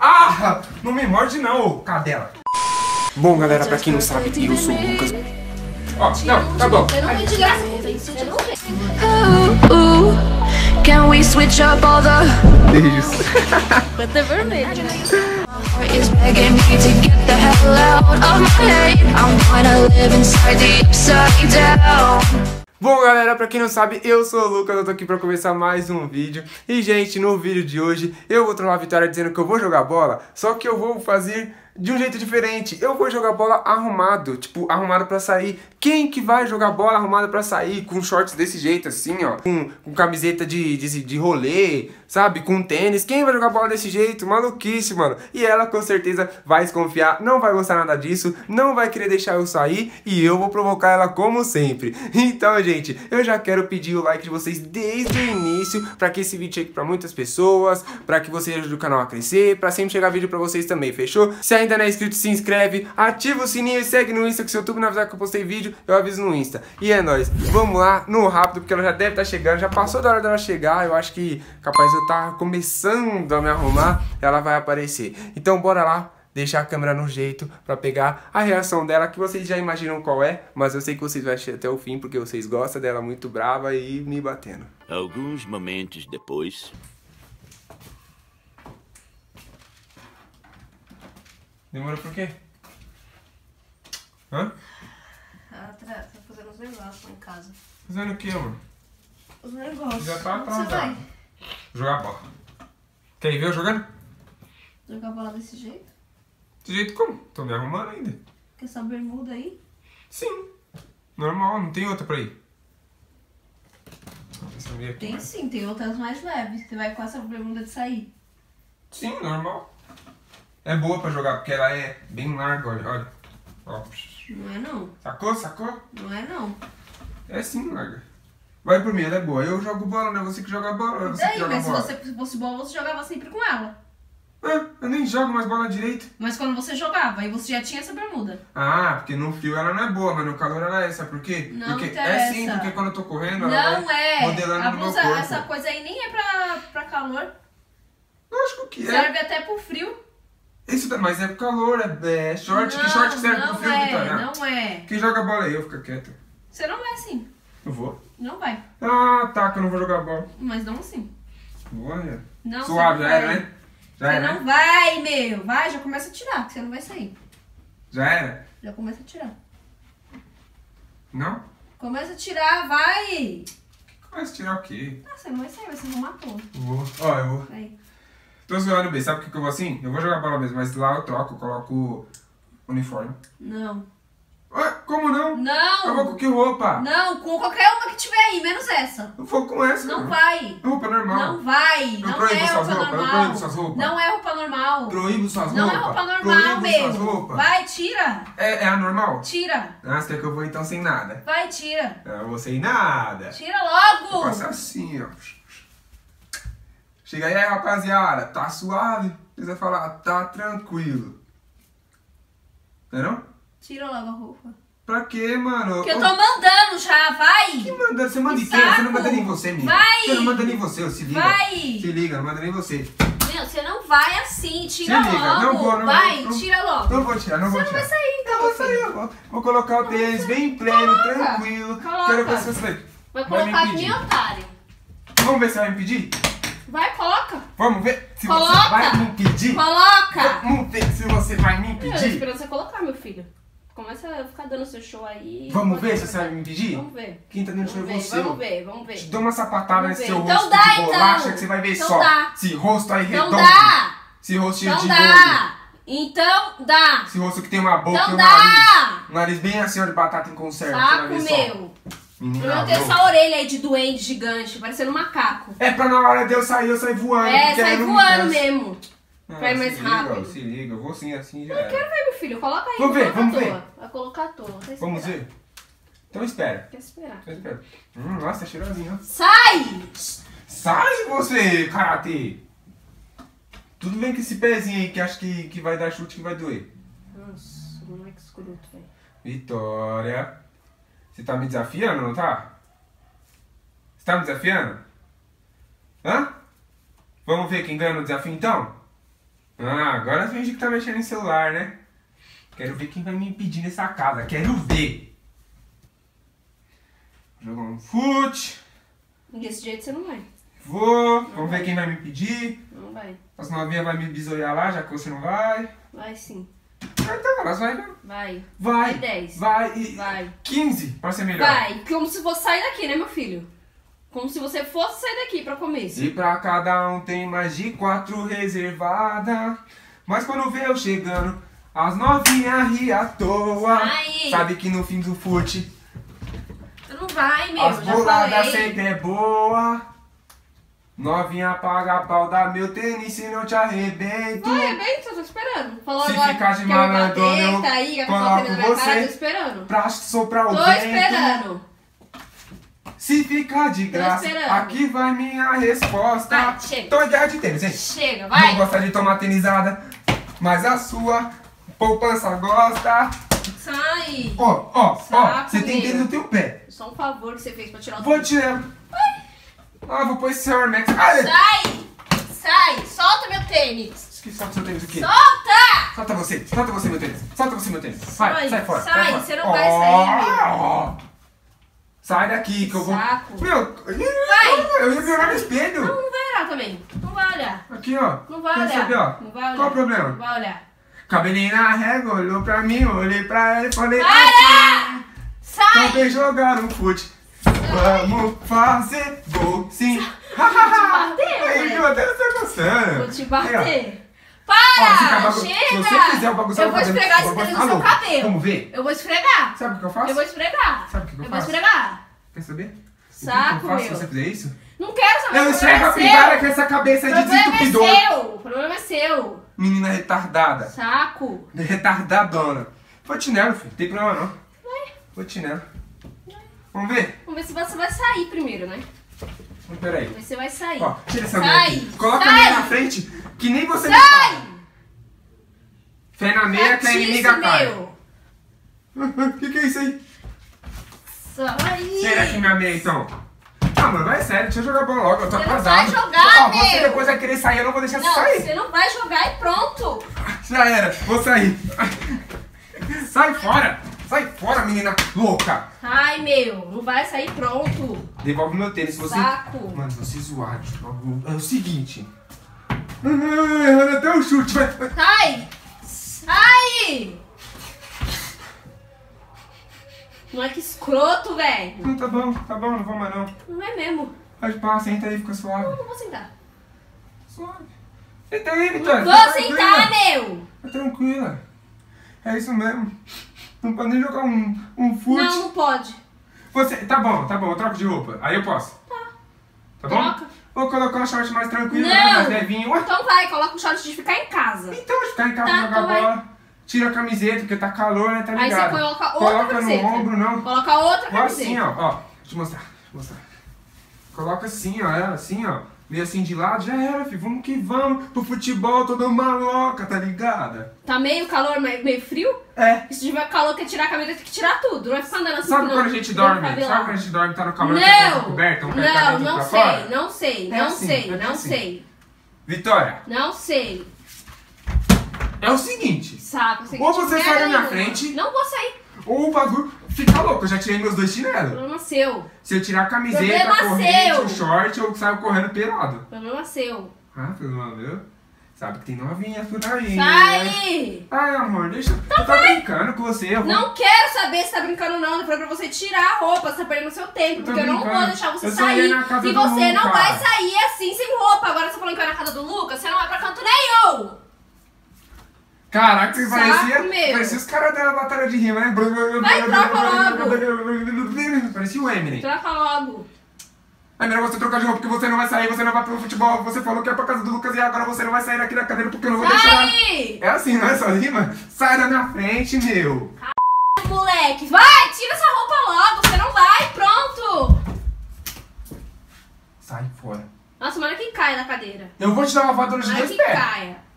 Ah! Não me morde não, ô cadela. Bom, galera, pra quem não sabe, eu sou o Lucas. Ó, não, tá bom. Eu não graça, can we switch up all the Beijos. Bota vermelho. is begging me to get the hell out of my head. I wanna live inside the upside down. Bom, galera, pra quem não sabe, eu sou o Lucas, eu tô aqui pra começar mais um vídeo. E, gente, no vídeo de hoje, eu vou trollar a Vitória dizendo que eu vou jogar bola, só que eu vou fazer de um jeito diferente. Eu vou jogar bola arrumado, tipo, arrumado pra sair. Quem que vai jogar bola arrumada pra sair com shorts desse jeito, assim, ó? Com, com camiseta de, de, de rolê, sabe? Com tênis. Quem vai jogar bola desse jeito? Maluquice, mano. E ela, com certeza, vai desconfiar, não vai gostar nada disso, não vai querer deixar eu sair e eu vou provocar ela como sempre. Então, gente, eu já quero pedir o like de vocês desde o início pra que esse vídeo chegue pra muitas pessoas, pra que você ajude o canal a crescer, pra sempre chegar vídeo pra vocês também, fechou? Se ainda não é inscrito, se inscreve, ativa o sininho e segue no Insta, que se o YouTube não avisar que eu postei vídeo, eu aviso no Insta. E é nóis, vamos lá, no rápido, porque ela já deve estar chegando, já passou da hora dela chegar, eu acho que capaz eu tá começando a me arrumar, ela vai aparecer. Então bora lá, deixar a câmera no jeito pra pegar a reação dela, que vocês já imaginam qual é, mas eu sei que vocês vão assistir até o fim, porque vocês gostam dela muito brava e me batendo. Alguns momentos depois. Demorou por quê? Hã? Ela tá, fazendo uns negócios lá em casa. Fazendo o quê, mano? Os negócios. Já tá atrasado. Jogar bola. Quer ir ver eu jogando? Jogar bola desse jeito? De jeito como? Tô me arrumando ainda. Com essa bermuda aí? Sim. Normal, não tem outra pra ir. Aqui, Tem né? sim, tem outras mais leves. Você vai com essa bermuda de sair. Sim, normal. É boa pra jogar, porque ela é bem larga, olha. olha. Ó. Não é não. Sacou? Sacou? Não é não. É sim, larga. Vai por mim, ela é boa. Eu jogo bola, não é você que joga bola, é você que daí, joga mas se bola. você fosse boa, você jogava sempre com ela. Ah, eu nem jogo mais bola direito. Mas quando você jogava, aí você já tinha essa bermuda. Ah, porque no frio ela não é boa, mas no calor ela é, sabe por quê? Não porque interessa. é sim, porque quando eu tô correndo, ela Não é. modelando A no meu blusa, corpo. essa coisa aí nem é pra, pra calor. Lógico que é. Serve até pro frio. Isso, tá- mas é pro calor, é, é short. que short que serve não pro frio, é, Vitória? Não é. Quem joga bola aí, eu fico quieto. Você não vai assim. Eu vou. Não vai. Ah, tá, que eu não vou jogar bola. Mas não assim. Olha. Não, Suave, já era, né? Já Você era, não né? vai, meu. Vai, já começa a tirar, que você não vai sair. Já era? Já começa a tirar. Não? Começa a tirar, vai. Começa a tirar o quê? Ah, você não vai sair, vai se arrumar todo. Eu vou. Ó, eu vou. Aí. Tô zoando, B. Sabe por que que eu vou assim? Eu vou jogar bola mesmo, mas lá eu troco, eu coloco uniforme. Não. Como não? Eu vou Não. com que roupa? Não, com qualquer uma que tiver aí, menos essa. Eu vou com essa. Não vai. Roupa normal. Não vai. Eu Não proíbo é suas roupa roupas, eu normal. proíbo suas roupas. Não é roupa normal. Proíbo suas Não é roupas. roupa normal, Proíbo suas meu. roupas. Vai, tira. É, é a normal? Tira. Ah, você quer que eu vou então sem nada? Vai, tira. Ah, Eu vou sem nada. Tira logo. Passa assim, ó. Chega aí, rapaziada. Tá suave? Precisa falar, tá tranquilo. Não é não? Tira logo a roupa. Pra quê, mano? Porque eu tô mandando já, vai. Que manda? Você manda em Que quem? Você não manda nem em você, menino. Vai. Você não manda nem em você, se liga. Vai. Se liga, não manda nem em você. Meu, você não vai assim. Tira Se liga, logo. não vou, não vai, vou, não- tira logo. Não vou tirar, não vou Você não tirar. vai sair, então, Não vou sair, eu vou, vou colocar o tênis bem pleno, Coloca. tranquilo. Coloca. Quero ver se você vai. Colocar aqui, otário. Vamos ver se vai me impedir? Vai, coloca. Vamos ver se Coloca. você vai me impedir? Coloca. Vamos ver se você vai me Eu impedir? esperando você colocar, meu filho. Começa a ficar dando seu show aí. Vamos ver se você vai me impedir? Vamos ver. Quem tá dando show é você. vamos ver, vamos ver. Te dou uma sapatada nesse seu Então rosto dá, de bolacha então. que você vai ver Então só. dá. Esse rosto aí Então redondo. dá. Esse rosto cheio Então de dá. Então dá. Esse rosto que tem uma boca Então e um dá. nariz. Um nariz bem assim, ó, de batata em conserva. Saco ver só. meu. Menina Eu tenho essa orelha aí de duende gigante, parecendo um macaco. É pra na hora de eu sair, eu sair voando. É, sai voando mesmo. Ah, Vai mais se liga, rápido. ó, se liga, eu vou sim, assim já Eu era. quero ver, meu filho. Coloca aí. Vamos ver, vamos ver. Vai colocar à toa. Vai Vamos esperar. ver? Então espera. Quer esperar. Então espera. Hum, nossa, tá cheirosinho, ó. Sai! Sai você, karatê! Tudo bem com esse pezinho aí que acha que, que vai dar chute que vai doer. Nossa, moleque escroto, velho. Vitória. Você tá me desafiando, não tá? Você tá me desafiando? Hã? Vamos ver quem ganha no desafio então? Ah, agora finge que tá mexendo em celular, né? Quero ver quem vai me impedir nessa casa. Quero ver. Jogar um fute. Desse jeito você não vai. Vou. Vamos ver quem vai me impedir. Não vai. As novinhas vai me bisoiar lá, já que você não vai. Vai sim. Então, elas vai. Vai. Vai. Vai 10. Vai. E Vai. 15, pra ser melhor. Vai. Como se fosse sair daqui, né, meu filho? Como se você fosse sair daqui pra começo. E pra cada um tem mais de quatro reservada. Mas quando vê eu chegando, as novinhas ri à toa. Vai. Sabe que no fim do fute, Não vai, meu. as boladas sempre é boa. Novinha paga pau da meu tênis se não te arrebento. Vai, bem, tô esperando. Falou Se agora ficar de quer me malandro, bater, eu aí, coloco minha cara, você. tô esperando. Pra soprar o Tô vento. esperando. Se ficar de graça, aqui vai minha resposta. Vai, chega. Tô em guerra de tênis, hein? Chega, Não vai. gosta de tomar tênisada, mas a sua poupança gosta. Sai. Ó, ó, ó, você tem tênis no teu pé. Só um favor que você fez pra tirar o Vou tirar. Ah, vou pôr esse Air Max. Ai, Sai! Sai! Solta meu tênis! que solta seu tênis aqui. Solta! Solta você, solta você meu tênis. Solta você meu tênis. Vai, Sai, sai fora. sai, fora. você não vai Ó, sair, ó. Sai daqui que eu vou. Saco. Meu, Vai. eu ia me olhar no espelho. Não, não vai olhar também. Não vai olhar. Aqui, ó. Não vai Quer olhar. saber, ó? Não vai olhar. Qual o problema? Não vai olhar. Cabelinho na régua, olhou pra mim, olhei pra ele e falei Para! assim. Sai! Também jogar um fute. Vamos fazer gol, sim. bater, Aí, ué. meu, até não tá gostando. Vou te Aí, bater. Se Para! acabar com- Chega! Se você fizer o bagunçar eu vou esfregar eu esse vou dedo no ficar seu cabelo. Vamos ver? Eu vou esfregar. Sabe o que eu faço? Eu vou esfregar. Sabe o que que eu vou faço? esfregar. Quer saber? Saco, o que eu faço se meu. você fizer isso? Não quero saber. Eu esfrego a é seu. com essa cabeça de é desentupidor. seu. O problema é seu. Menina retardada. Saco. Retardadona. Nela, filho. Não tem problema não. Vou te nela. Vamos ver? Vamos ver se você vai sair primeiro, né? Peraí. Você vai sair. Ó, tira essa Sai, meia aqui. Coloca sai. a meia na frente, que nem você me Sai! fala. Fé na meia que a inimiga cai. O que, que é isso aí? Sai. Será que minha meia então? Ah, mano, vai sério, deixa eu jogar bola logo, eu tô Você atrasado. vai jogar, Ó, você meu. depois vai querer sair, eu não vou deixar Não, você sair. você não vai jogar e pronto. Já era, vou sair. Sai fora! Sai fora, menina louca! Ai, meu, não vai sair pronto. Devolve meu tênis, se você. Saco. Mano, você zoar, é o seguinte. Ah, Errando até o chute, vai. vai. Sai! Sai! Não é que escroto, velho. Não, tá bom, tá bom, não vou mais não. Não é mesmo. Pode pá, senta aí, fica suave. Não, não vou sentar. Suave. Senta aí, Vitória. Vou tá sentar, meu. Tá tranquila. É isso mesmo. Não pode nem jogar um, um fute. Não, não pode. Você, tá bom, tá bom, eu troco de roupa. Aí eu posso. Tá. Tá bom? Troca. Vou colocar um short mais tranquilo, Não. mais levinho. Ué, Então vai, coloca um short de ficar em casa. Então, de ficar em casa Tá, jogar então vai. bola. Tira a camiseta, porque tá calor, né? Tá Aí ligado? você coloca outra Coloca camiseta. no ombro, não. Coloca outra Ó, camiseta. assim, ó, ó. Deixa eu te mostrar, deixa eu mostrar. Coloca assim, ó, assim, ó. Meio assim de lado, já era, filho. Vamos que vamos pro futebol, toda maloca, tá ligada? Tá meio calor, meio, meio frio? É. E se tiver calor, quer tirar a camisa, tem que tirar tudo. Não é ficar andando assim Sabe não. quando a gente dorme? Sabe quando a gente dorme, tá no calor, tá Não! coberta, um Não, não sei, fora? não sei, É não assim, sei, é não assim. sei. Vitória, Não sei. é o seguinte. Que Ou você sai da minha frente. Não vou sair. Ou o bagulho fica louco, eu já tirei meus dois chinelos. Problema seu. Se eu tirar a camiseta, Problema corrente, seu. o short, eu saio correndo pelado. Problema seu. Ah, problema meu? Sabe que tem novinha por aí. né? Sai! Ai, amor, deixa. eu tô brincando com você. Eu vou... Não quero saber se tá brincando não. Eu falei pra você tirar a roupa, você tá perdendo seu tempo. Eu Porque eu não brincando. vou deixar você Eu sair. E você não Lucas. vai sair assim, sem roupa. Agora você falou que vai na casa do Lucas, você não vai pra canto nenhum. Caraca, você Saco, parecia. Parecia os caras da batalha de rima, né? Vai, troca Parecia o Eminem. Troca logo. É melhor você trocar de roupa porque você não vai sair, você não vai pro futebol. Você falou que é pra casa do Lucas e agora você não vai sair daqui da cadeira porque eu não vou deixar. Sai! É assim, não é só rima? Sai da minha frente, meu. Moleque, vai, tira essa roupa logo. Você não vai, pronto. Sai fora. Nossa, mano, que cai da cadeira. Eu vou te dar uma voadora de dois que pés. caia.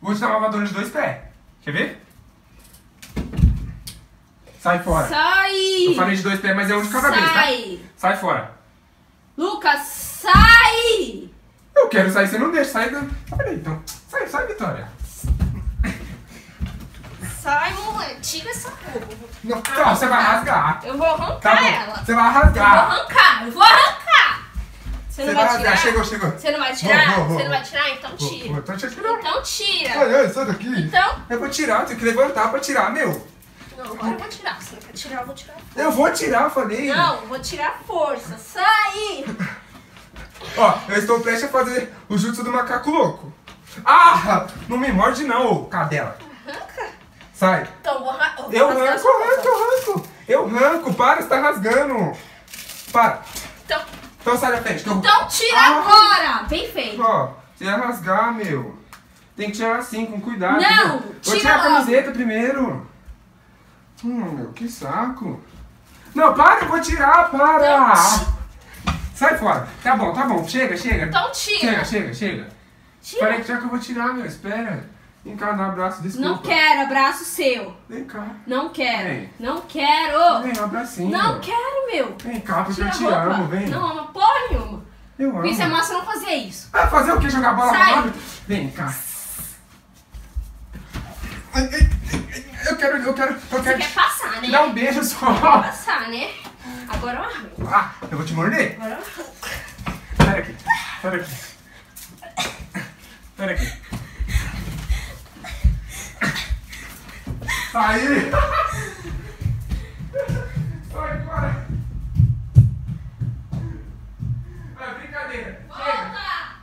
Vou te dar uma voadora de dois pés. Quer ver? Sai fora. Sai! Eu falei de dois pés, mas é um de cada vez, tá? Sai! Sai fora. Lucas, sai! Eu quero sair, você não deixa. Sai da... Sai daí, então. Sai, sai, Vitória. Sai, moleque. Tira essa roupa. Não, tá, você vai rasgar. Eu vou arrancar Tá ela. você vai Eu vou rasgar. arrancar, eu vou arrancar. Você não vai vai rasgar, tirar? chegou, chegou. Você não vai tirar? Vou, vou, vou. Você não vai tirar? Então tira. vou, te tirando. Então tira. Olha, sai daqui. Então. Eu vou tirar, tenho que levantar pra tirar, meu. Não, agora eu vou tirar. Se não quer tirar, eu vou tirar. Eu vou tirar, falei. Não, vou tirar a força. Sai! Ó, eu estou prestes a fazer o jutsu do macaco louco. Ah! Não me morde não, ô cadela. Arranca. Sai. Então eu vou, vou Eu rasgar a ranco, sua eu ranco, roupa. eu ranco. Eu ranco, para, você tá rasgando. Para. Então, Então sai da frente. então tira Ah. agora! Bem feito. Ó, você ia rasgar, meu. Tem que tirar assim, com cuidado. Não, Vou tira tirar a logo. camiseta primeiro. Hum, meu, que saco. Não, para, eu vou tirar, para. Não, Sai fora. Tá bom, tá bom. Chega, chega. Então tira. Chega, chega, chega. Tira. Que já que eu vou tirar, meu. Espera. Vem cá, dá um abraço, desculpa. Não quero abraço seu. Vem cá. Não quero. Vem. Não quero. Vem, um abracinho. Não quero, meu. Vem cá, porque Tira eu te roupa. amo, vem. Não ama porra nenhuma. Eu amo. Se amasse, eu não fazia isso. Vai fazer o que? Jogar bola Sai. Vem cá. Eu quero, eu quero, eu Você quero quer passar, né? dar um beijo só. Passar, né? Agora eu arranco. Ah, eu vou te morder. Agora eu arranco. Sai daqui, sai daqui. Sai daqui. Aí! Sai fora! É brincadeira! Volta!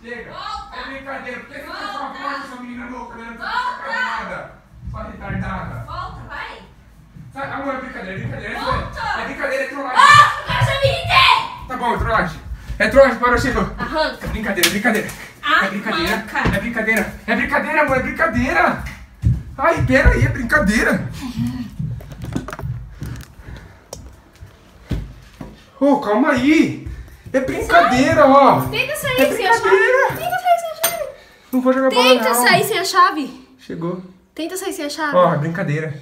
Chega! Chega! Volta! É brincadeira! Por que você Volta! tá com a força, sua menina louca, né? Não Volta! Sua retardada! Volta, vai. Sai, amor, é brincadeira, é brincadeira! Volta! É brincadeira, é trollagem! Ah, eu me irritei. Tá bom, é trollagem! É trollagem, parou, chegou! Arranca. É brincadeira, é brincadeira. É brincadeira. manca. É brincadeira. É brincadeira, amor, é brincadeira. Ai, pera aí, é brincadeira. Ô, calma aí. É brincadeira, ó. Tenta É sair sem a chave. Tenta sair sem a chave. Não vou jogar bola Tenta sair sem a chave. Chegou. Tenta sair sem a chave. Ó, é brincadeira.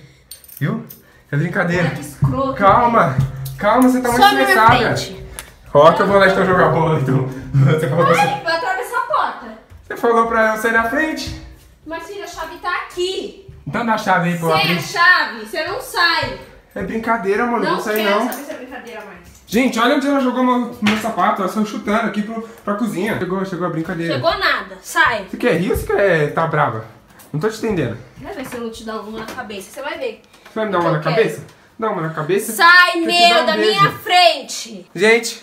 Viu? É brincadeira. Olha que escroto. Calma. Calma, você tá muito estressada. Ó, que eu vou lá então jogar bola, então. Você falou, pra... Vai, vai atravessar a porta. você falou pra eu sair na frente? Mas filha, a chave tá aqui. Então dá a chave aí pra eu Sem a chave, você não sai. É brincadeira, mano. Não Não quero não. saber se é brincadeira mais. Gente, olha onde ela jogou meu, meu sapato. Ela saiu chutando aqui pro, pra cozinha. Chegou, chegou a brincadeira. Chegou nada, sai. Você quer rir ou você quer tá brava? Não tô te entendendo. Vai ver se eu não te dar uma na cabeça. Você vai ver. Você vai me dar uma na quero. cabeça? Dá uma na cabeça? Sai, meu, um da beijo. minha frente. Gente,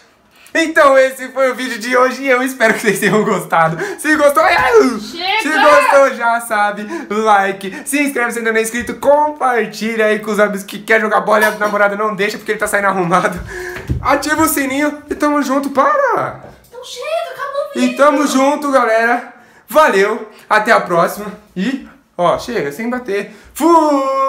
então esse foi o vídeo de hoje e eu espero que vocês tenham gostado. Se gostou, ai, Chega! se gostou já sabe, like, se inscreve se ainda não é inscrito, compartilha aí com os amigos que quer jogar bola e a namorada não deixa porque ele tá saindo arrumado. Ativa o sininho e tamo junto, para! Então chega, acabou o vídeo. E tamo junto, galera. Valeu, até a próxima e, ó, chega, sem bater. Fui!